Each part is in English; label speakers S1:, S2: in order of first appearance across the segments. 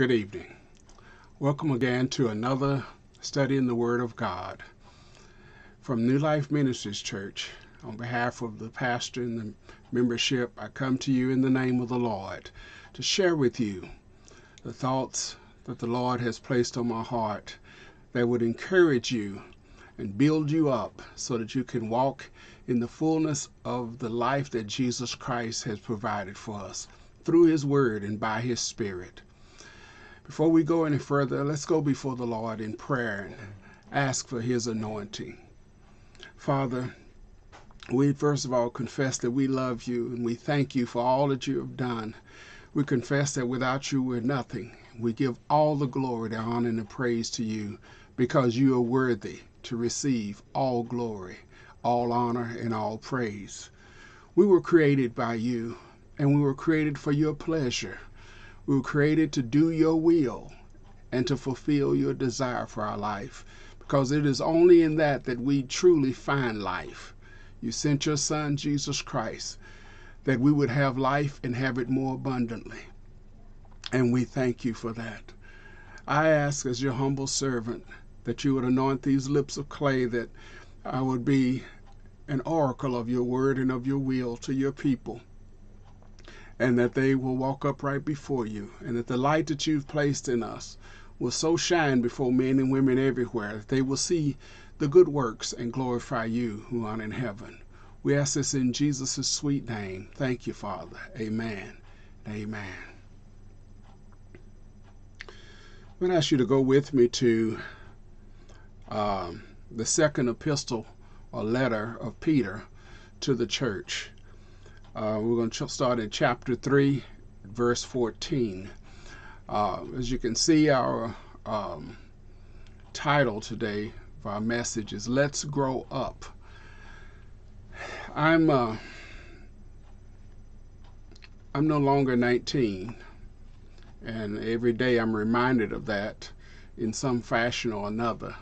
S1: Good evening. Welcome again to another study in the Word of God. From New Life Ministries Church, on behalf of the pastor and the membership, I come to you in the name of the Lord to share with you the thoughts that the Lord has placed on my heart that would encourage you and build you up so that you can walk in the fullness of the life that Jesus Christ has provided for us through His Word and by His Spirit. Before we go any further, let's go before the Lord in prayer and ask for His anointing. Father, we first of all confess that we love you and we thank you for all that you have done. We confess that without you we're nothing. We give all the glory, the honor, and the praise to you because you are worthy to receive all glory, all honor, and all praise. We were created by you and we were created for your pleasure. We were created to do your will and to fulfill your desire for our life because it is only in that that we truly find life. You sent your Son, Jesus Christ, that we would have life and have it more abundantly. And we thank you for that. I ask as your humble servant that you would anoint these lips of clay, that I would be an oracle of your word and of your will to your people and that they will walk upright before you, and that the light that you've placed in us will so shine before men and women everywhere that they will see the good works and glorify you who are in heaven. We ask this in Jesus' sweet name. Thank you, Father. Amen. Amen. I'm going to ask you to go with me to um, the second epistle or letter of Peter to the church. Uh, we're going to start in chapter 3, verse 14. Uh, as you can see, our um, title today of our message is Let's Grow Up. I'm uh, I'm no longer 19, and every day I'm reminded of that in some fashion or another.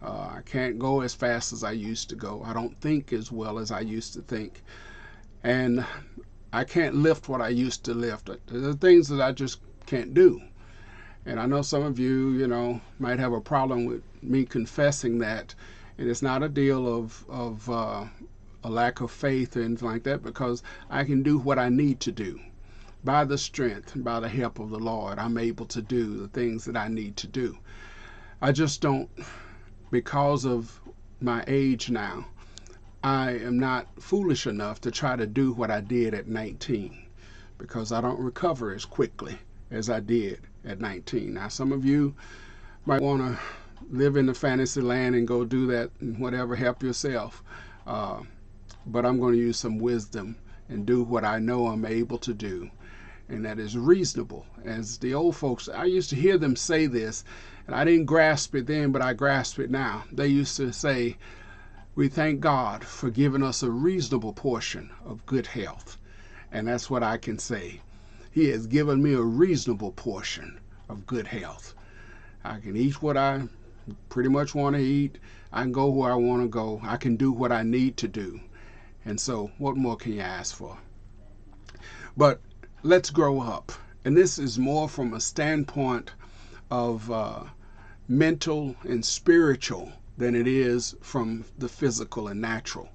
S1: Uh, I can't go as fast as I used to go. I don't think as well as I used to think and I can't lift what I used to lift. Are things that I just can't do. And I know some of you, you know, might have a problem with me confessing that. And it's not a deal of, of uh, a lack of faith or anything like that because I can do what I need to do. By the strength and by the help of the Lord, I'm able to do the things that I need to do. I just don't, because of my age now, I am not foolish enough to try to do what I did at 19 because I don't recover as quickly as I did at 19. Now, some of you might want to live in the fantasy land and go do that and whatever, help yourself. Uh, but I'm going to use some wisdom and do what I know I'm able to do. And that is reasonable. As the old folks, I used to hear them say this, and I didn't grasp it then, but I grasp it now. They used to say, we thank God for giving us a reasonable portion of good health. And that's what I can say. He has given me a reasonable portion of good health. I can eat what I pretty much want to eat. I can go where I want to go. I can do what I need to do. And so, what more can you ask for? But let's grow up. And this is more from a standpoint of uh, mental and spiritual than it is from the physical and natural.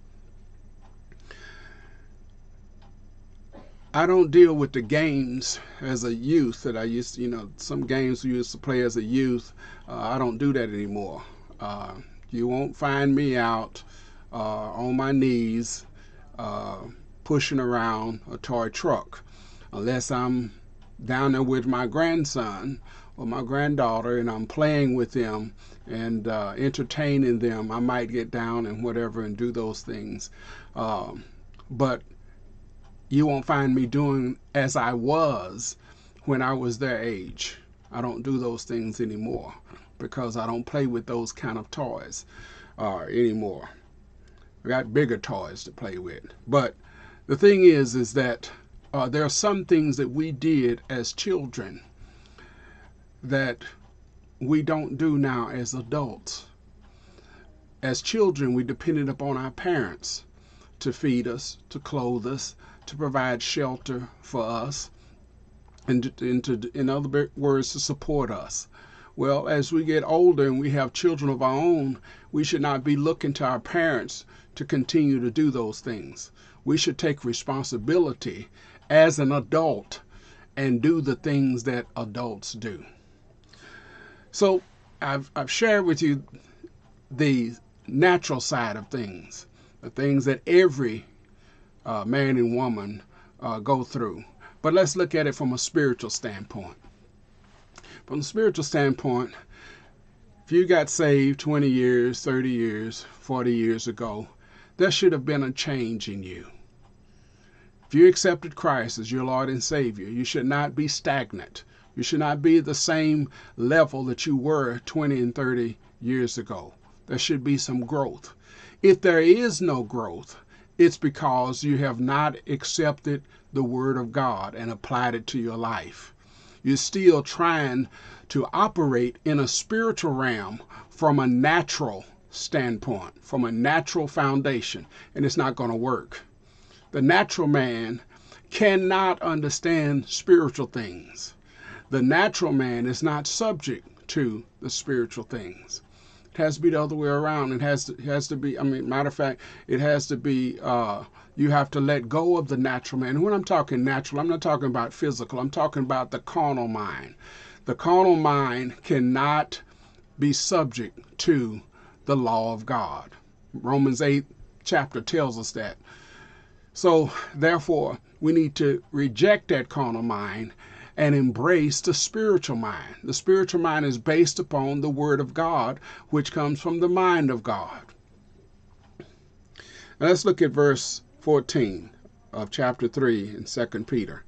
S1: I don't deal with the games as a youth that I used to, you know, some games we used to play as a youth. Uh, I don't do that anymore. Uh, you won't find me out uh, on my knees uh, pushing around a toy truck unless I'm down there with my grandson or my granddaughter and I'm playing with them and uh, entertaining them, I might get down and whatever and do those things. Um, but you won't find me doing as I was when I was their age. I don't do those things anymore because I don't play with those kind of toys uh, anymore. I got bigger toys to play with. But the thing is, is that uh, there are some things that we did as children that we don't do now as adults. As children, we depended upon our parents to feed us, to clothe us, to provide shelter for us. and, and to, in other words, to support us. Well, as we get older and we have children of our own, we should not be looking to our parents to continue to do those things. We should take responsibility as an adult and do the things that adults do. So I've, I've shared with you the natural side of things, the things that every uh, man and woman uh, go through. But let's look at it from a spiritual standpoint. From a spiritual standpoint, if you got saved 20 years, 30 years, 40 years ago, there should have been a change in you. If you accepted Christ as your Lord and Savior, you should not be stagnant. You should not be the same level that you were 20 and 30 years ago. There should be some growth. If there is no growth, it's because you have not accepted the Word of God and applied it to your life. You're still trying to operate in a spiritual realm from a natural standpoint, from a natural foundation, and it's not going to work. The natural man cannot understand spiritual things. The natural man is not subject to the spiritual things. It has to be the other way around. It has to, it has to be, I mean, matter of fact, it has to be, uh, you have to let go of the natural man. When I'm talking natural, I'm not talking about physical, I'm talking about the carnal mind. The carnal mind cannot be subject to the law of God. Romans 8 chapter tells us that. So, therefore, we need to reject that carnal mind and embrace the spiritual mind. The spiritual mind is based upon the Word of God, which comes from the mind of God. Now let's look at verse 14 of chapter 3 in 2 Peter.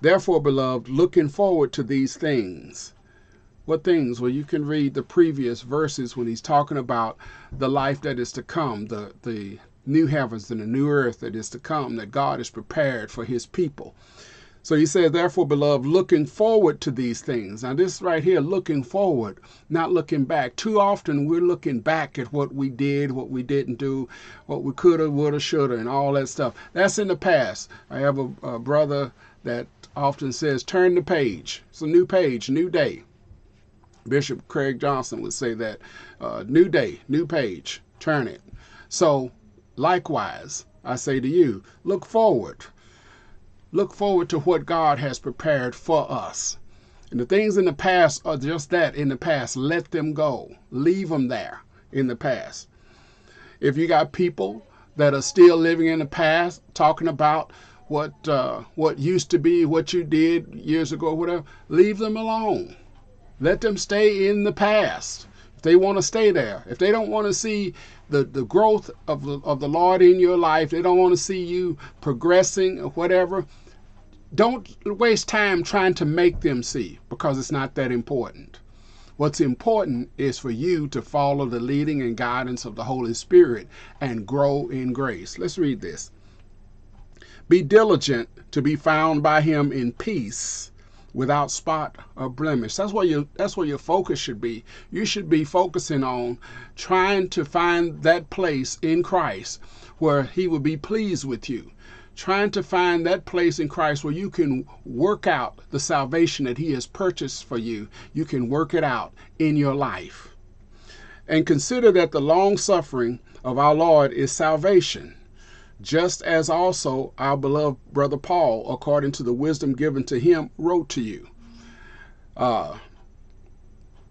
S1: Therefore, beloved, looking forward to these things. What things? Well, you can read the previous verses when he's talking about the life that is to come, the, the new heavens and the new earth that is to come, that God is prepared for his people. So he says, therefore, beloved, looking forward to these things. Now, this right here, looking forward, not looking back. Too often we're looking back at what we did, what we didn't do, what we coulda, woulda, shoulda, and all that stuff. That's in the past. I have a, a brother that often says, turn the page. It's a new page, new day. Bishop Craig Johnson would say that, uh, new day, new page, turn it. So Likewise, I say to you, look forward. Look forward to what God has prepared for us. And the things in the past are just that in the past. Let them go. Leave them there in the past. If you got people that are still living in the past, talking about what uh, what used to be, what you did years ago, whatever, leave them alone. Let them stay in the past. They want to stay there, if they don't want to see the, the growth of the, of the Lord in your life, they don't want to see you progressing or whatever, don't waste time trying to make them see because it's not that important. What's important is for you to follow the leading and guidance of the Holy Spirit and grow in grace. Let's read this. Be diligent to be found by him in peace without spot or blemish. That's where your that's where your focus should be. You should be focusing on trying to find that place in Christ where he will be pleased with you. Trying to find that place in Christ where you can work out the salvation that he has purchased for you. You can work it out in your life. And consider that the long suffering of our Lord is salvation just as also our beloved brother Paul, according to the wisdom given to him, wrote to you. Uh,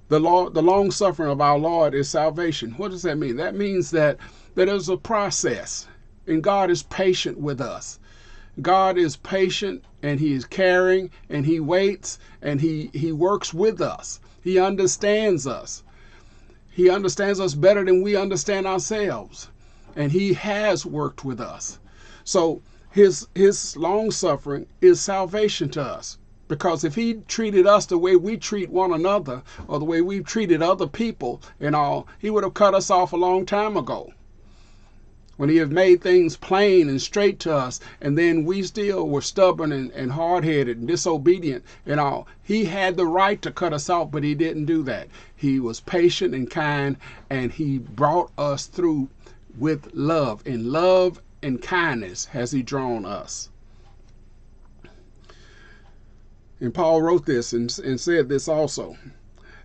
S1: the the long suffering of our Lord is salvation. What does that mean? That means that that is a process, and God is patient with us. God is patient and He is caring and He waits and He He works with us. He understands us. He understands us better than we understand ourselves and he has worked with us. So his his long suffering is salvation to us. Because if he treated us the way we treat one another or the way we've treated other people and all, he would have cut us off a long time ago. When he had made things plain and straight to us, and then we still were stubborn and, and hard headed and disobedient and all, he had the right to cut us off, but he didn't do that. He was patient and kind, and he brought us through with love. In love and kindness has he drawn us. And Paul wrote this and, and said this also.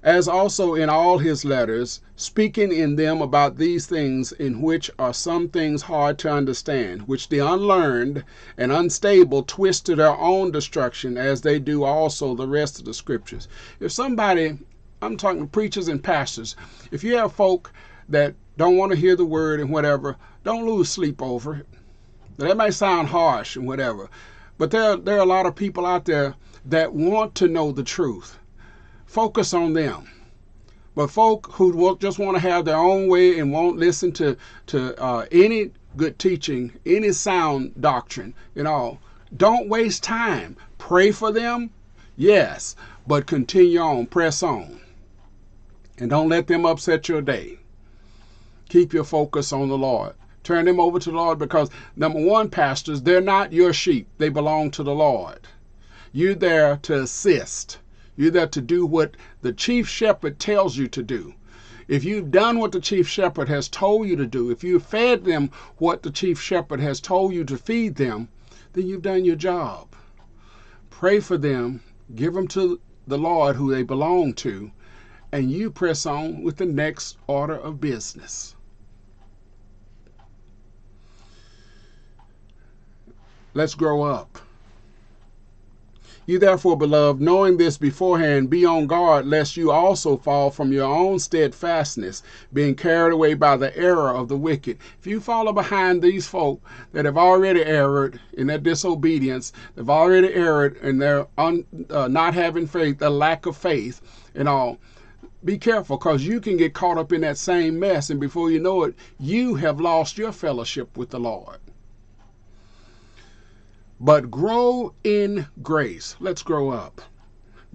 S1: As also in all his letters, speaking in them about these things, in which are some things hard to understand, which the unlearned and unstable twist to their own destruction, as they do also the rest of the scriptures. If somebody, I'm talking preachers and pastors, if you have folk that don't want to hear the word and whatever, don't lose sleep over it. That may sound harsh and whatever, but there, there are a lot of people out there that want to know the truth. Focus on them. But folk who just want to have their own way and won't listen to to uh, any good teaching, any sound doctrine, you know, don't waste time. Pray for them, yes, but continue on, press on, and don't let them upset your day. Keep your focus on the Lord. Turn them over to the Lord because number one, pastors, they're not your sheep; they belong to the Lord. You're there to assist. You're there to do what the chief shepherd tells you to do. If you've done what the chief shepherd has told you to do, if you've fed them what the chief shepherd has told you to feed them, then you've done your job. Pray for them, give them to the Lord who they belong to, and you press on with the next order of business. Let's grow up. You therefore, beloved, knowing this beforehand, be on guard lest you also fall from your own steadfastness, being carried away by the error of the wicked. If you follow behind these folk that have already erred in their disobedience, they've already erred in their un, uh, not having faith, the lack of faith, and all, be careful because you can get caught up in that same mess, and before you know it, you have lost your fellowship with the Lord but grow in grace. Let's grow up.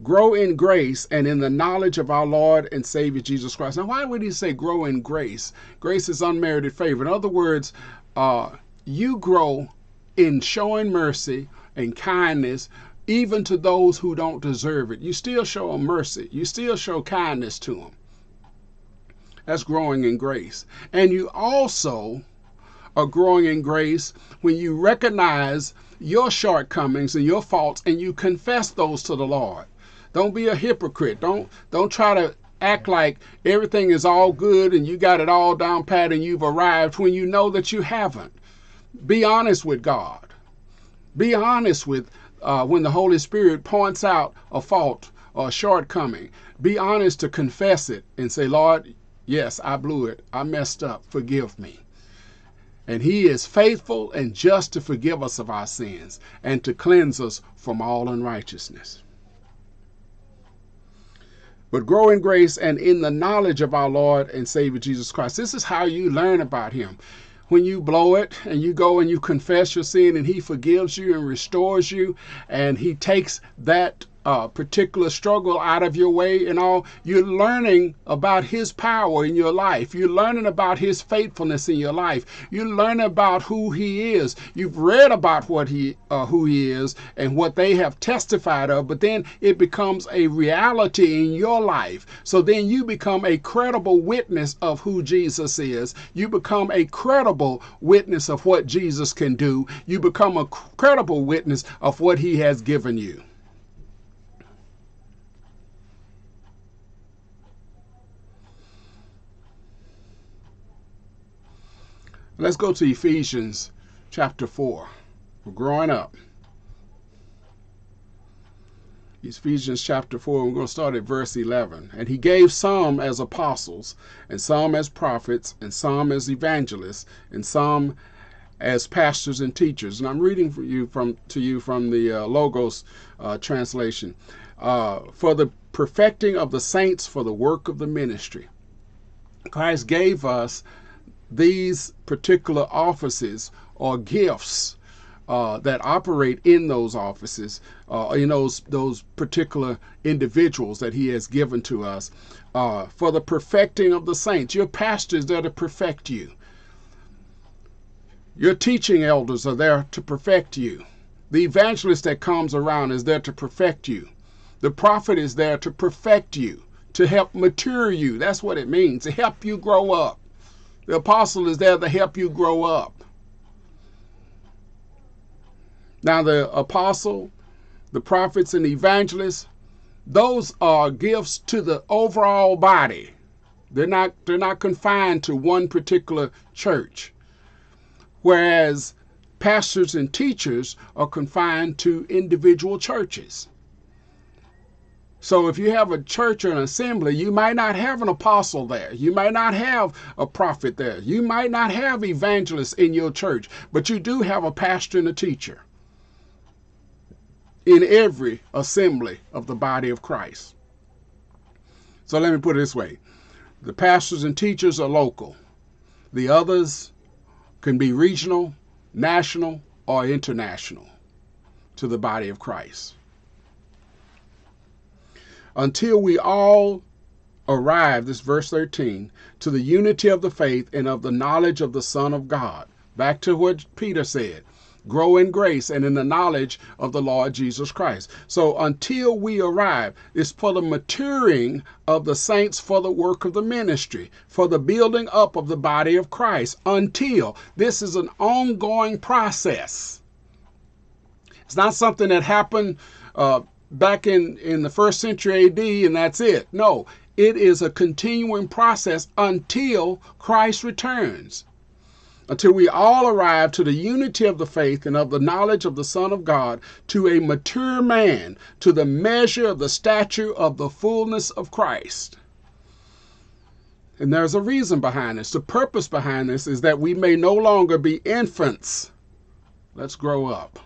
S1: Grow in grace and in the knowledge of our Lord and Savior Jesus Christ. Now, why would he say grow in grace? Grace is unmerited favor. In other words, uh, you grow in showing mercy and kindness even to those who don't deserve it. You still show them mercy, you still show kindness to them. That's growing in grace. And you also are growing in grace when you recognize your shortcomings and your faults and you confess those to the Lord. Don't be a hypocrite. Don't don't try to act like everything is all good and you got it all down pat and you've arrived when you know that you haven't. Be honest with God. Be honest with uh, when the Holy Spirit points out a fault or a shortcoming. Be honest to confess it and say, Lord, yes, I blew it. I messed up. Forgive me. And he is faithful and just to forgive us of our sins and to cleanse us from all unrighteousness. But grow in grace and in the knowledge of our Lord and Savior Jesus Christ. This is how you learn about him. When you blow it and you go and you confess your sin and he forgives you and restores you and he takes that uh, particular struggle out of your way and all. You're learning about His power in your life. You're learning about His faithfulness in your life. You're learning about who He is. You've read about what He, uh, who He is, and what they have testified of. But then it becomes a reality in your life. So then you become a credible witness of who Jesus is. You become a credible witness of what Jesus can do. You become a credible witness of what He has given you. Let's go to Ephesians chapter 4. We're growing up. Ephesians chapter 4, we're going to start at verse 11. And he gave some as apostles, and some as prophets, and some as evangelists, and some as pastors and teachers. And I'm reading for you from to you from the uh, Logos uh, translation. Uh, for the perfecting of the saints for the work of the ministry. Christ gave us these particular offices or gifts uh, that operate in those offices, uh, in those those particular individuals that He has given to us, uh, for the perfecting of the saints. Your pastors there to perfect you. Your teaching elders are there to perfect you. The evangelist that comes around is there to perfect you. The prophet is there to perfect you, to help mature you. That's what it means, to help you grow up. The apostle is there to help you grow up. Now, the apostle the prophets and evangelists, those are gifts to the overall body. They're not they're not confined to one particular church. Whereas pastors and teachers are confined to individual churches. So if you have a church or an assembly, you might not have an apostle there. You might not have a prophet there. You might not have evangelists in your church, but you do have a pastor and a teacher in every assembly of the body of Christ. So let me put it this way. The pastors and teachers are local. The others can be regional, national, or international to the body of Christ until we all arrive, this verse 13, to the unity of the faith and of the knowledge of the Son of God. Back to what Peter said grow in grace and in the knowledge of the Lord Jesus Christ. So until we arrive, it's for the maturing of the saints for the work of the ministry, for the building up of the body of Christ. Until this is an ongoing process. It's not something that happened uh, back in, in the first century AD and that's it. No, it is a continuing process until Christ returns. Until we all arrive to the unity of the faith and of the knowledge of the Son of God, to a mature man, to the measure of the stature of the fullness of Christ. And there's a reason behind this. The purpose behind this is that we may no longer be infants. Let's grow up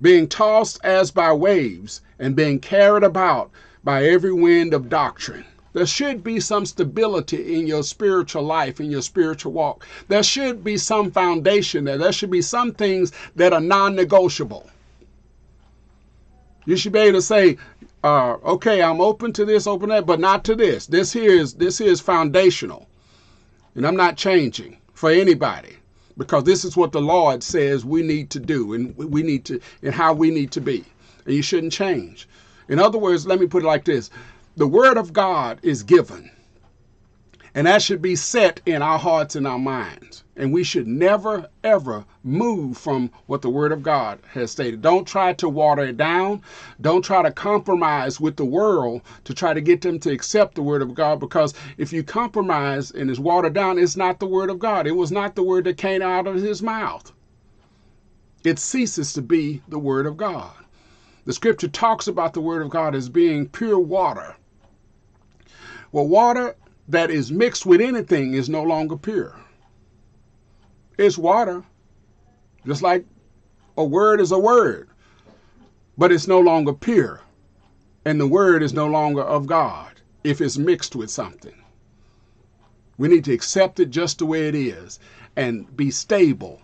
S1: being tossed as by waves and being carried about by every wind of doctrine. There should be some stability in your spiritual life, in your spiritual walk. There should be some foundation there. There should be some things that are non negotiable. You should be able to say, uh, okay, I'm open to this, open that, but not to this. This here is this here is foundational. And I'm not changing for anybody because this is what the Lord says we need to do and we need to and how we need to be. And you shouldn't change. In other words, let me put it like this. The word of God is given. And that should be set in our hearts and our minds. And we should never, ever move from what the Word of God has stated. Don't try to water it down. Don't try to compromise with the world to try to get them to accept the Word of God because if you compromise and it's watered down, it's not the Word of God. It was not the Word that came out of His mouth. It ceases to be the Word of God. The Scripture talks about the Word of God as being pure water. Well, water that is mixed with anything is no longer pure. It's water. Just like a word is a word, but it's no longer pure. And the word is no longer of God if it's mixed with something. We need to accept it just the way it is and be stable,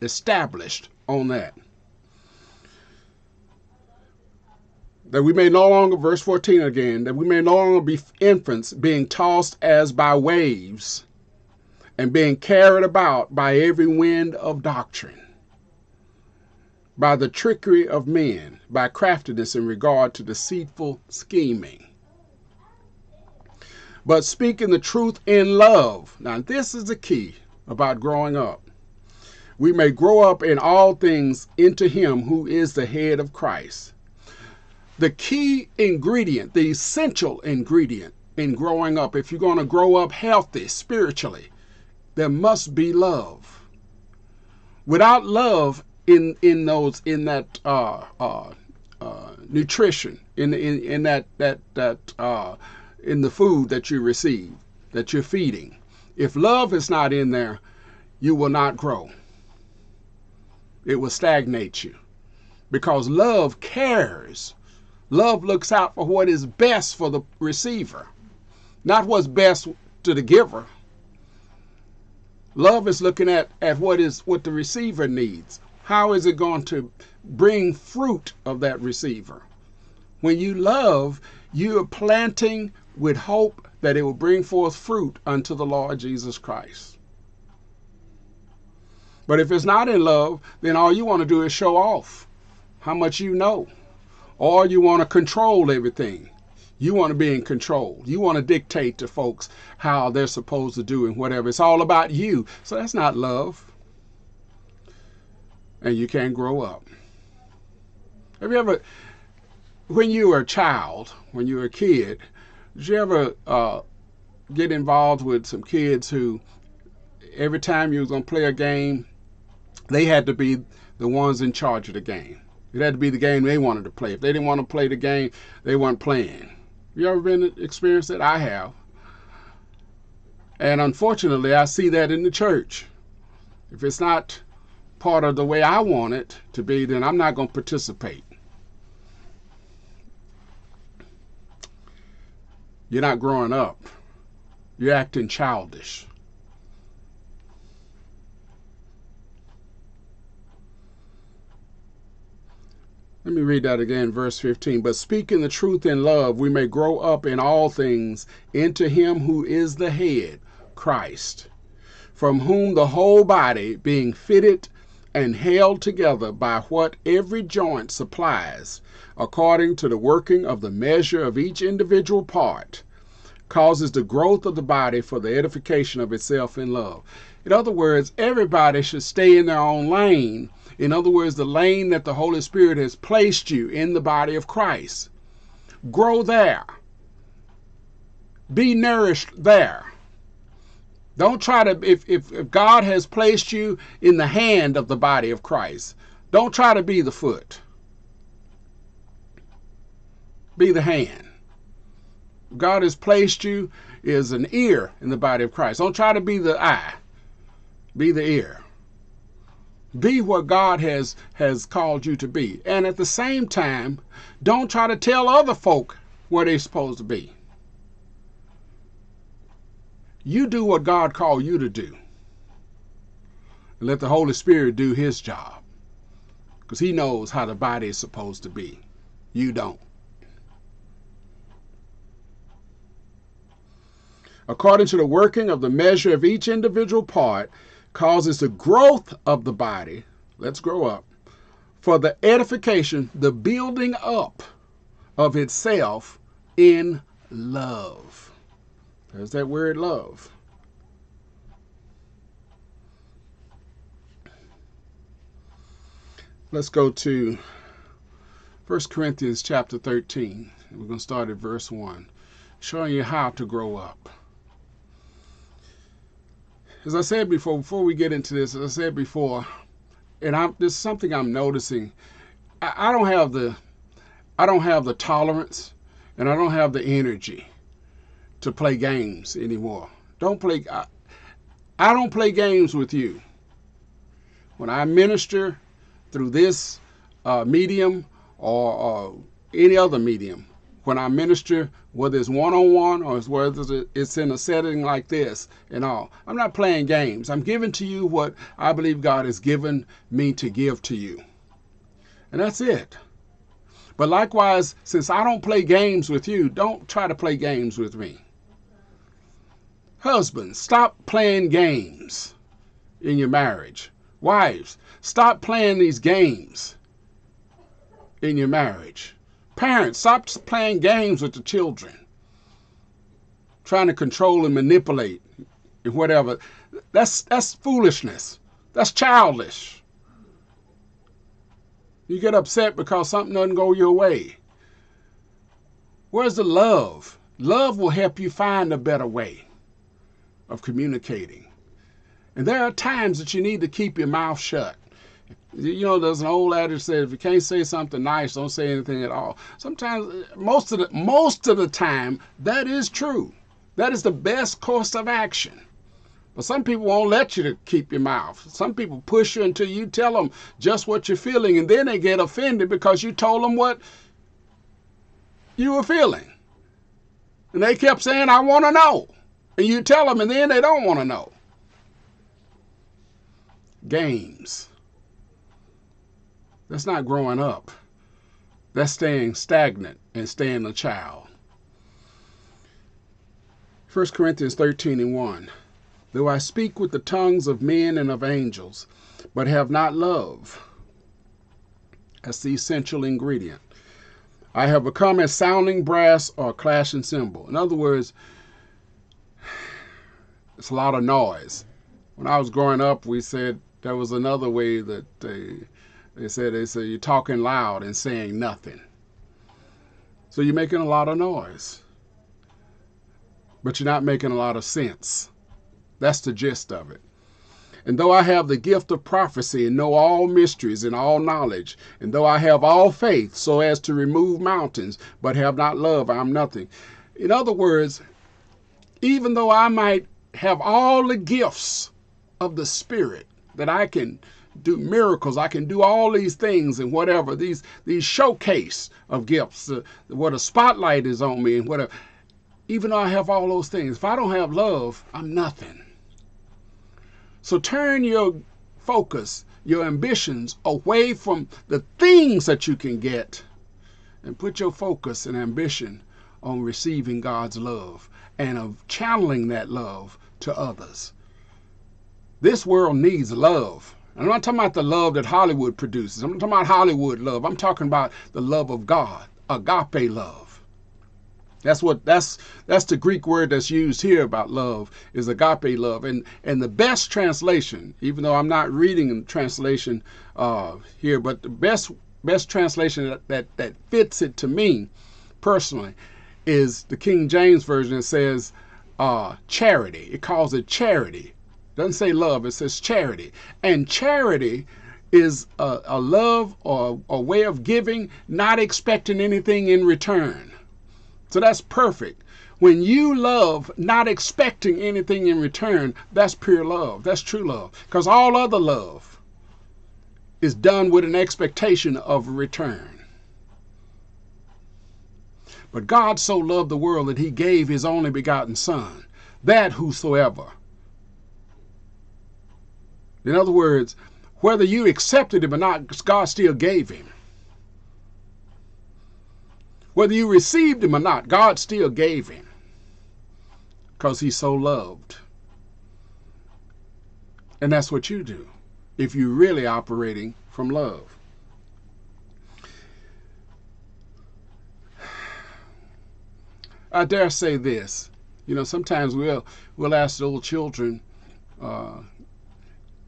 S1: established on that. That we may no longer, verse 14 again, that we may no longer be infants being tossed as by waves and being carried about by every wind of doctrine, by the trickery of men, by craftiness in regard to deceitful scheming. But speaking the truth in love. Now, this is the key about growing up. We may grow up in all things into Him who is the head of Christ. The key ingredient, the essential ingredient in growing up, if you're going to grow up healthy spiritually, there must be love. Without love in in those in that uh, uh, uh, nutrition in in in that that that uh, in the food that you receive that you're feeding, if love is not in there, you will not grow. It will stagnate you because love cares. Love looks out for what is best for the receiver, not what's best to the giver. Love is looking at, at what is what the receiver needs. How is it going to bring fruit of that receiver? When you love, you are planting with hope that it will bring forth fruit unto the Lord Jesus Christ. But if it's not in love, then all you want to do is show off how much you know. Or you want to control everything. You want to be in control. You want to dictate to folks how they're supposed to do and whatever. It's all about you. So that's not love. And you can't grow up. Have you ever, when you were a child, when you were a kid, did you ever uh, get involved with some kids who, every time you was gonna play a game, they had to be the ones in charge of the game. It had to be the game they wanted to play. If they didn't want to play the game, they weren't playing. You ever been experienced that? I have. And unfortunately, I see that in the church. If it's not part of the way I want it to be, then I'm not going to participate. You're not growing up. You're acting childish. Let me read that again, verse 15. But speaking the truth in love, we may grow up in all things into him who is the head, Christ, from whom the whole body, being fitted and held together by what every joint supplies, according to the working of the measure of each individual part, causes the growth of the body for the edification of itself in love. In other words, everybody should stay in their own lane in other words, the lane that the Holy Spirit has placed you in the body of Christ. Grow there. Be nourished there. Don't try to, if, if, if God has placed you in the hand of the body of Christ, don't try to be the foot. Be the hand. God has placed you as an ear in the body of Christ. Don't try to be the eye. Be the ear. Be what God has has called you to be. And at the same time, don't try to tell other folk where they're supposed to be. You do what God called you to do. And let the Holy Spirit do his job. Because he knows how the body is supposed to be. You don't. According to the working of the measure of each individual part, causes the growth of the body, let's grow up, for the edification, the building up of itself in love. There's that word love. Let's go to 1 Corinthians chapter 13. We're going to start at verse 1, showing you how to grow up as I said before, before we get into this, as I said before, and I'm there's something I'm noticing. I, I don't have the I don't have the tolerance and I don't have the energy to play games anymore. Don't play I, I don't play games with you. When I minister through this uh, medium or, or any other medium, when I minister, whether it's one on one or whether it's in a setting like this and all. I'm not playing games. I'm giving to you what I believe God has given me to give to you. And that's it. But likewise, since I don't play games with you, don't try to play games with me. Husbands, stop playing games in your marriage. Wives, stop playing these games in your marriage. Parents, stop playing games with the children, trying to control and manipulate and whatever. That's that's foolishness. That's childish. You get upset because something doesn't go your way. Where's the love? Love will help you find a better way of communicating. And there are times that you need to keep your mouth shut. You know, there's an old adage that if you can't say something nice, don't say anything at all. Sometimes, most of the most of the time, that is true. That is the best course of action. But some people won't let you to keep your mouth. Some people push you until you tell them just what you're feeling, and then they get offended because you told them what you were feeling. And they kept saying, I want to know. And you tell them, and then they don't want to know. Games. That's not growing up. That's staying stagnant and staying a child. 1 Corinthians 13 and 1. Though I speak with the tongues of men and of angels, but have not love, that's the essential ingredient. I have become a sounding brass or a clashing cymbal. In other words, it's a lot of noise. When I was growing up, we said there was another way that they They said they say you're talking loud and saying nothing. So you're making a lot of noise. But you're not making a lot of sense. That's the gist of it. And though I have the gift of prophecy and know all mysteries and all knowledge, and though I have all faith so as to remove mountains, but have not love, I am nothing. In other words, even though I might have all the gifts of the Spirit, that I can do miracles, I can do all these things and whatever, these these showcase of gifts, uh, the spotlight is on me and whatever. Even though I have all those things, if I don't have love, I'm nothing. So turn your focus, your ambitions away from the things that you can get and put your focus and ambition on receiving God's love and of channeling that love to others. This world needs love. I'm not talking about the love that Hollywood produces. I'm not talking about Hollywood love. I'm talking about the love of God, agape love. That's what that's that's the Greek word that's used here about love is agape love, and and the best translation, even though I'm not reading the translation uh, here, but the best best translation that, that that fits it to me personally is the King James version. It says uh, charity. It calls it charity. Doesn't say love. It says charity, and charity is a, a love or a way of giving, not expecting anything in return. So that's perfect. When you love not expecting anything in return, that's pure love. That's true love. Because all other love is done with an expectation of return. But God so loved the world that he gave his only begotten Son, that whosoever. In other words, whether you accepted him or not, God still gave him. Whether you received him or not, God still gave him because he's so loved. And that's what you do if you're really operating from love. I dare say this. You know, sometimes we'll we'll ask the old children, uh,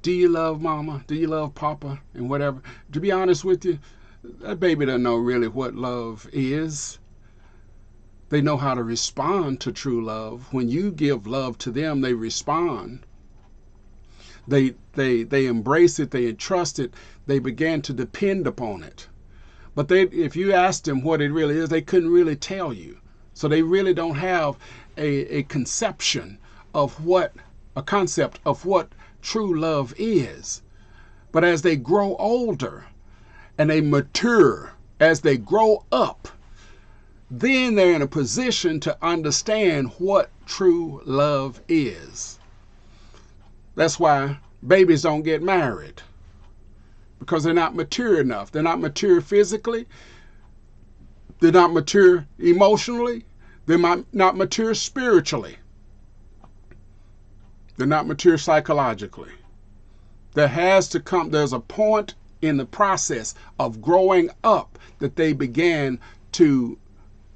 S1: "Do you love Mama? Do you love Papa?" and whatever. To be honest with you, that baby doesn't know really what love is. They know how to respond to true love. When you give love to them, they respond. They they they embrace it, they entrust it, they begin to depend upon it. But they if you asked them what it really is, they couldn't really tell you. So they really don't have a, a conception of what a concept of what true love is. But as they grow older, and they mature as they grow up, then they're in a position to understand what true love is. That's why babies don't get married because they're not mature enough. They're not mature physically, they're not mature emotionally, they're not mature spiritually, they're not mature psychologically. There has to come, there's a point in the process of growing up that they began to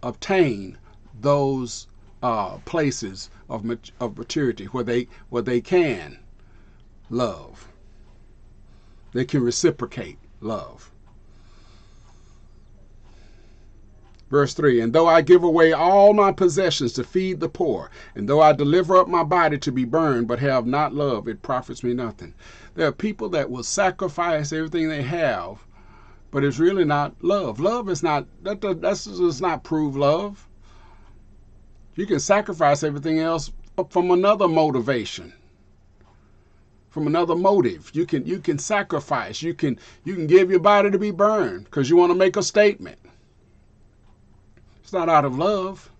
S1: obtain those uh, places of, of maturity where they where they can love. They can reciprocate love. Verse 3 And though I give away all my possessions to feed the poor, and though I deliver up my body to be burned, but have not love, it profits me nothing. There are people that will sacrifice everything they have, but it's really not love. Love is not, that, does not prove love. You can sacrifice everything else from another motivation from another motive you can you can sacrifice you can you can give your body to be burned because you want to make a statement it's not out of love.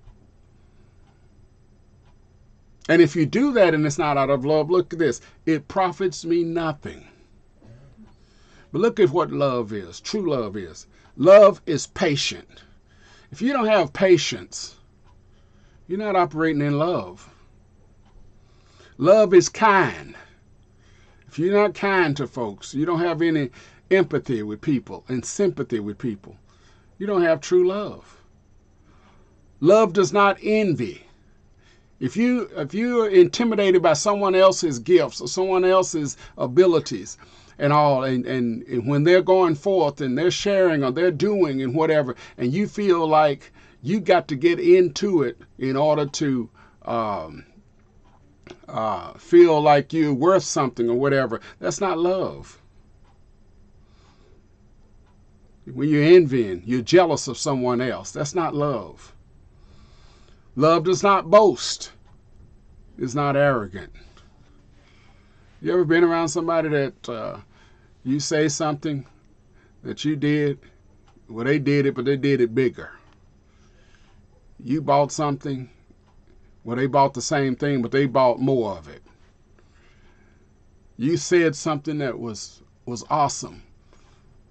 S1: And if you do that and it's not out of love, look at this. It profits me nothing. But look at what love is. True love is. Love is patient. If you don't have patience, you're not operating in love. Love is kind. If you're not kind to folks, you don't have any empathy with people and sympathy with people, you don't have true love. Love does not envy. If you if you are intimidated by someone else's gifts or someone else's abilities, and all and, and, and when they're going forth and they're sharing or they're doing and whatever and you feel like you got to get into it in order to um, uh, feel like you're worth something or whatever that's not love when you're envying you're jealous of someone else that's not love love does not boast is not arrogant you ever been around somebody that uh, you say something that you did? Well, they did it, but they did it bigger. You bought something. Well, they bought the same thing, but they bought more of it. You said something that was was awesome,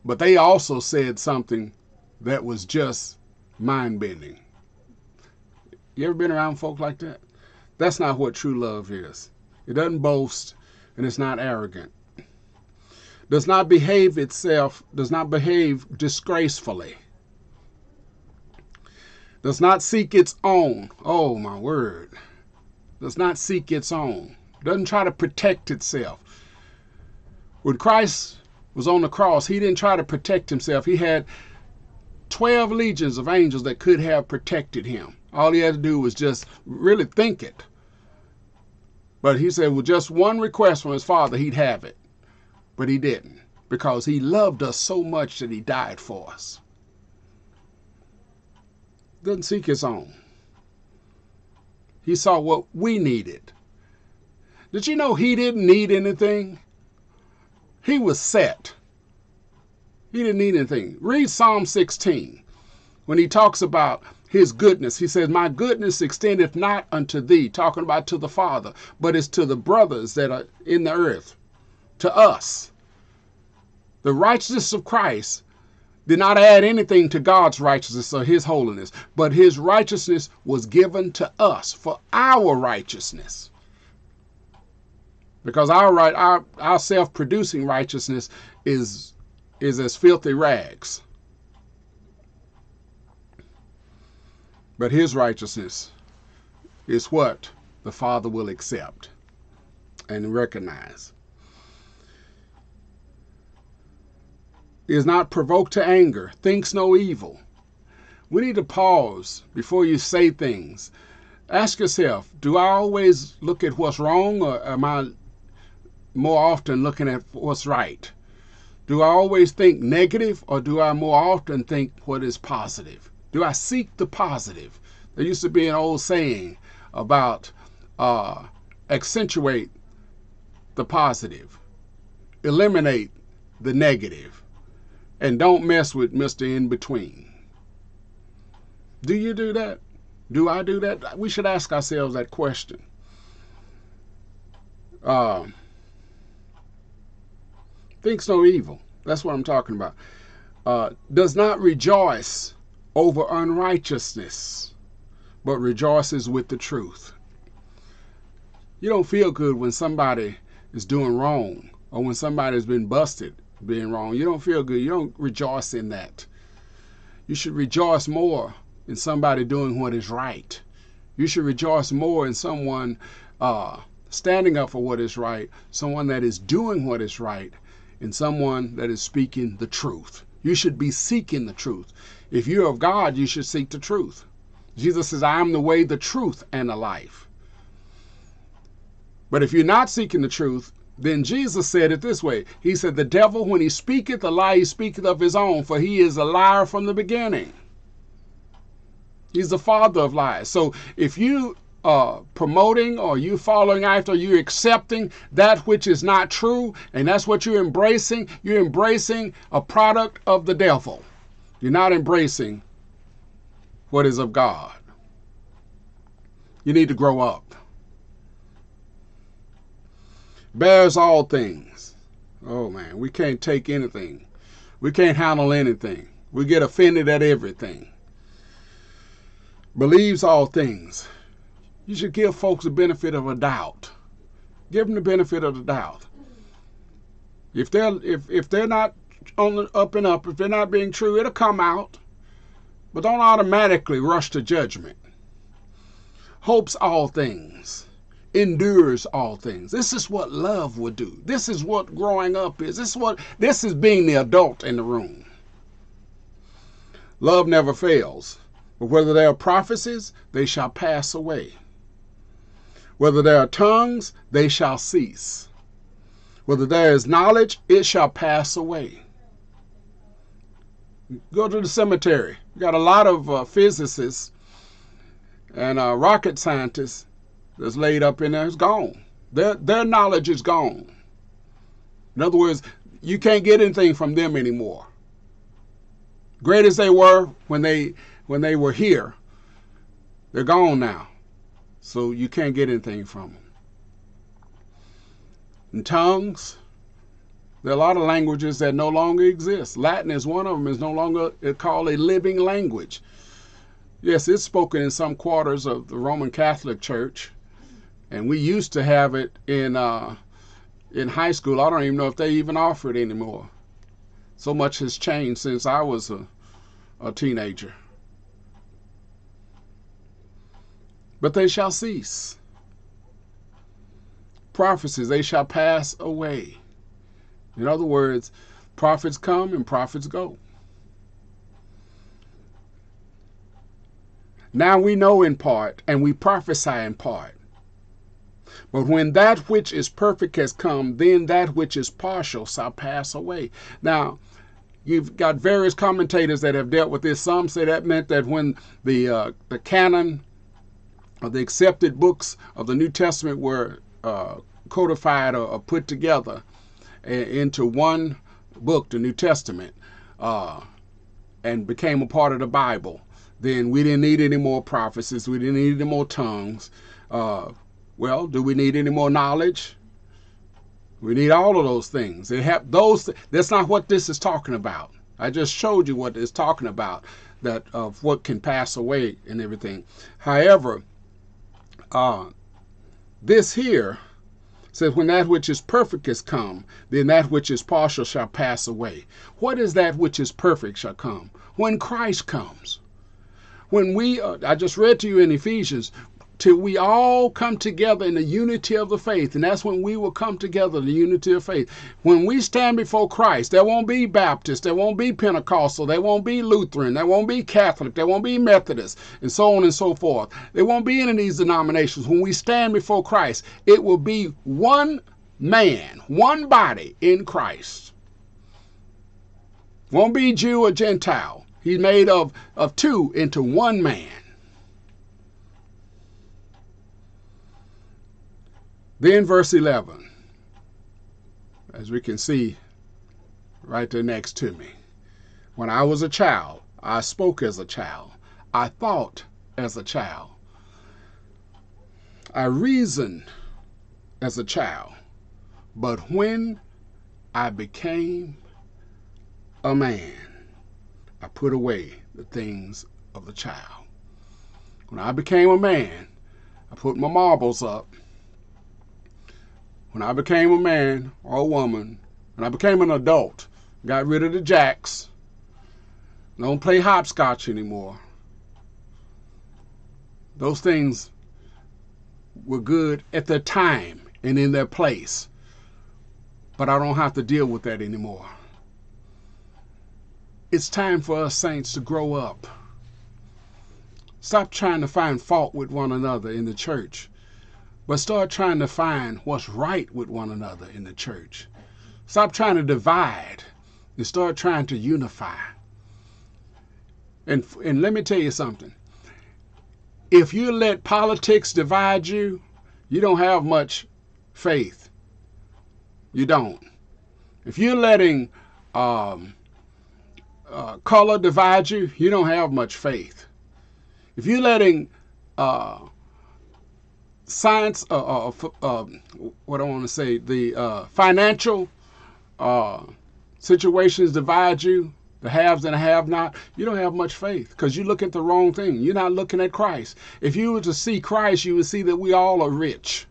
S1: but they also said something that was just mind bending. You ever been around folk like that? That's not what true love is. It doesn't boast and it's not arrogant. Does not behave itself, does not behave disgracefully. Does not seek its own. Oh, my word. Does not seek its own. Doesn't try to protect itself. When Christ was on the cross, he didn't try to protect himself. He had 12 legions of angels that could have protected him. All he had to do was just really think it. But he said, with just one request from his father, he'd have it. But he didn't because he loved us so much that he died for us. Doesn't seek his own. He saw what we needed. Did you know he didn't need anything? He was set. He didn't need anything. Read Psalm 16 when he talks about his goodness. He says, My goodness extendeth not unto thee, talking about to the Father, but it's to the brothers that are in the earth, to us. The righteousness of Christ did not add anything to God's righteousness or his holiness, but his righteousness was given to us for our righteousness. Because our right our, our self-producing righteousness is is as filthy rags. But his righteousness is what the Father will accept and recognize. Is not provoked to anger, thinks no evil. We need to pause before you say things. Ask yourself do I always look at what's wrong or am I more often looking at what's right? Do I always think negative or do I more often think what is positive? Do I seek the positive? There used to be an old saying about uh, accentuate the positive, eliminate the negative, and don't mess with Mr. In Between. Do you do that? Do I do that? We should ask ourselves that question. Uh, thinks no evil. That's what I'm talking about. Uh, does not rejoice over unrighteousness, but rejoices with the truth. You don't feel good when somebody is doing wrong or when somebody has been busted being wrong. You don't feel good. You don't rejoice in that. You should rejoice more in somebody doing what is right. You should rejoice more in someone uh, standing up for what is right, someone that is doing what is right, and someone that is speaking the truth. You should be seeking the truth. If you're of God, you should seek the truth. Jesus says, I am the way, the truth, and the life. But if you're not seeking the truth, then Jesus said it this way He said, The devil, when he speaketh a lie, he speaketh of his own, for he is a liar from the beginning. He's the father of lies. So if you are promoting or you following after, you're accepting that which is not true, and that's what you're embracing, you're embracing a product of the devil. You're not embracing what is of God. You need to grow up. Bears all things. Oh man, we can't take anything. We can't handle anything. We get offended at everything. Believes all things. You should give folks the benefit of a doubt. Give them the benefit of the doubt. If they're if if they're not on the up and up. If they're not being true, it'll come out. But don't automatically rush to judgment. Hopes all things. endures all things. This is what love would do. This is what growing up is. This is what this is being the adult in the room. Love never fails. But whether there are prophecies, they shall pass away. Whether there are tongues, they shall cease. Whether there is knowledge, it shall pass away. Go to the cemetery. You got a lot of uh, physicists and uh, rocket scientists that's laid up in there. It's gone. Their their knowledge is gone. In other words, you can't get anything from them anymore. Great as they were when they when they were here, they're gone now. So you can't get anything from them. In tongues, there are a lot of languages that no longer exist. Latin is one of them, is no longer called a living language. Yes, it's spoken in some quarters of the Roman Catholic Church, and we used to have it in uh, in high school. I don't even know if they even offer it anymore. So much has changed since I was a, a teenager. But they shall cease. Prophecies, they shall pass away. In other words, prophets come and prophets go. Now we know in part, and we prophesy in part. But when that which is perfect has come, then that which is partial shall pass away. Now, you've got various commentators that have dealt with this. Some say that meant that when the uh, the canon of the accepted books of the New Testament were uh, codified or, or, put together into one book, the New Testament, uh, and became a part of the Bible, then we didn't need any more prophecies. We didn't need any more tongues. Uh, well, do we need any more knowledge? We need all of those things. They have those. That's not what this is talking about. I just showed you what it's talking about, that of what can pass away and everything. However, uh, this here says, When that which is perfect is come, then that which is partial shall pass away. What is that which is perfect shall come? When Christ comes. When we, uh, I just read to you in Ephesians, till we all come together in the unity of the faith. And that's when we will come together in the unity of faith. When we stand before Christ, there won't be Baptist, there won't be Pentecostal, there won't be Lutheran, there won't be Catholic, there won't be Methodist, and so on and so forth. There won't be any of these denominations. When we stand before Christ, it will be one man, one body in Christ. Won't be Jew or Gentile. He's made of, of two into one man. Then, verse 11, as we can see right there next to me. When I was a child, I spoke as a child, I thought as a child, I reasoned as a child. But when I became a man, I put away the things of the child. When I became a man, I put my marbles up when I became a man or a woman, when I became an adult, got rid of the jacks, don't play hopscotch anymore. Those things were good at their time and in their place. But I don't have to deal with that anymore. It's time for us saints to grow up. Stop trying to find fault with one another in the church but start trying to find what's right with one another in the church. Stop trying to divide and start trying to unify. And, and let me tell you something. If you let politics divide you, you don't have much faith. You don't. If you're letting um, uh, color divide you, you don't have much faith. If you're letting uh, science, uh, uh, uh, what I want to say, the uh, financial uh, situations divide you, the haves and the have not, you don't have much faith because you look at the wrong thing. You're not looking at Christ. If you were to see Christ, you would see that we all are rich.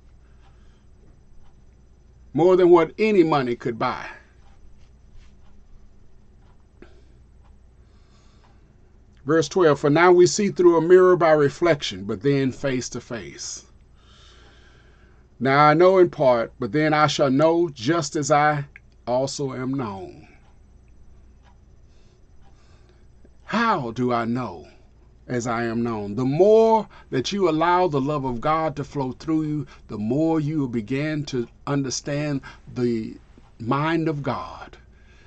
S1: More than what any money could buy. Verse 12 For now we see through a mirror by reflection, but then face to face. Now I know in part, but then I shall know just as I also am known. How do I know as I am known? The more that you allow the love of God to flow through you, the more you will begin to understand the mind of God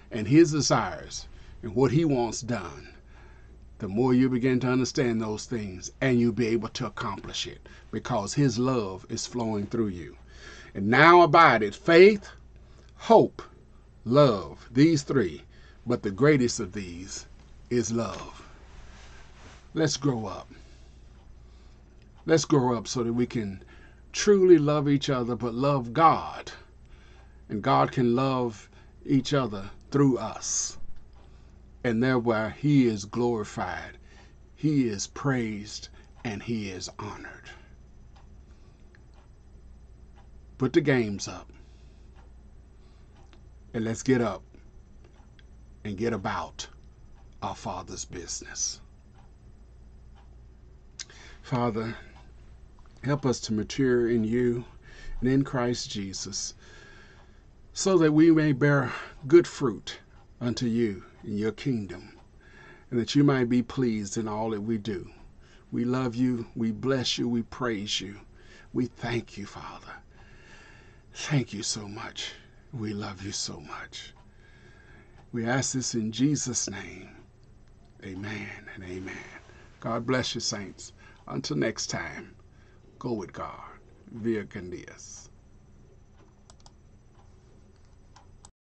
S1: and His desires and what He wants done. The more you begin to understand those things, and you'll be able to accomplish it because His love is flowing through you. And now abideth faith, hope, love, these three, but the greatest of these is love. Let's grow up. Let's grow up so that we can truly love each other, but love God. And God can love each other through us. And thereby He is glorified, He is praised, and He is honored. Put the games up. And let's get up and get about our Father's business. Father, help us to mature in you and in Christ Jesus so that we may bear good fruit unto you in your kingdom and that you might be pleased in all that we do. We love you, we bless you, we praise you. We thank you, Father. Thank you so much. We love you so much. We ask this in Jesus' name. Amen and amen. God bless you, saints. Until next time, go with God. Vaya con Dios.